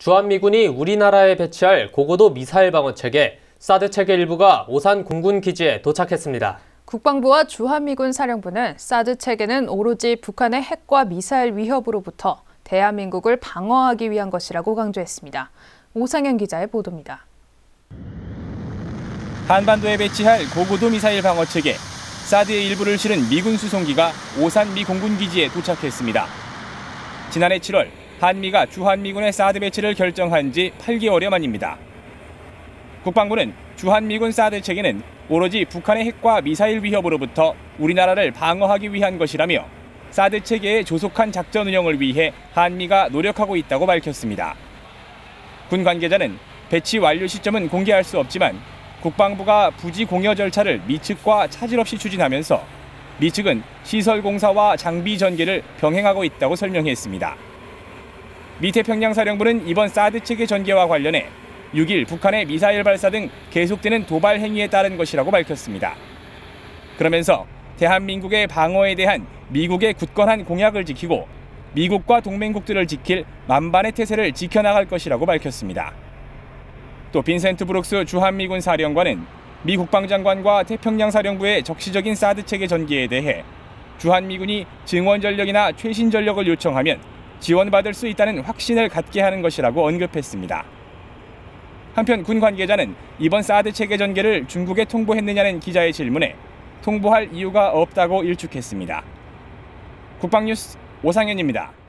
주한미군이 우리나라에 배치할 고고도 미사일 방어 체계 사드 체계 일부가 오산 공군 기지에 도착했습니다. 국방부와 주한미군 사령부는 사드 체계는 오로지 북한의 핵과 미사일 위협으로부터 대한민국을 방어하기 위한 것이라고 강조했습니다. 오상현 기자의 보도입니다. 한반도에 배치할 고고도 미사일 방어 체계 사드의 일부를 실은 미군 수송기가 오산 미 공군 기지에 도착했습니다. 지난해 7월 한미가 주한미군의 사드 배치를 결정한 지 8개월여 만입니다. 국방부는 주한미군 사드 체계는 오로지 북한의 핵과 미사일 위협으로부터 우리나라를 방어하기 위한 것이라며 사드 체계의 조속한 작전 운영을 위해 한미가 노력하고 있다고 밝혔습니다. 군 관계자는 배치 완료 시점은 공개할 수 없지만 국방부가 부지 공여 절차를 미 측과 차질 없이 추진하면서 미 측은 시설 공사와 장비 전개를 병행하고 있다고 설명했습니다. 미 태평양 사령부는 이번 사드 체계 전개와 관련해 6일 북한의 미사일 발사 등 계속되는 도발 행위에 따른 것이라고 밝혔습니다. 그러면서 대한민국의 방어에 대한 미국의 굳건한 공약을 지키고 미국과 동맹국들을 지킬 만반의 태세를 지켜나갈 것이라고 밝혔습니다. 또 빈센트 브룩스 주한미군 사령관은 미 국방장관과 태평양 사령부의 적시적인 사드 체계 전개에 대해 주한미군이 증원 전력이나 최신 전력을 요청하면 지원받을 수 있다는 확신을 갖게 하는 것이라고 언급했습니다. 한편 군 관계자는 이번 사드 체계 전개를 중국에 통보했느냐는 기자의 질문에 통보할 이유가 없다고 일축했습니다. 국방뉴스 오상현입니다.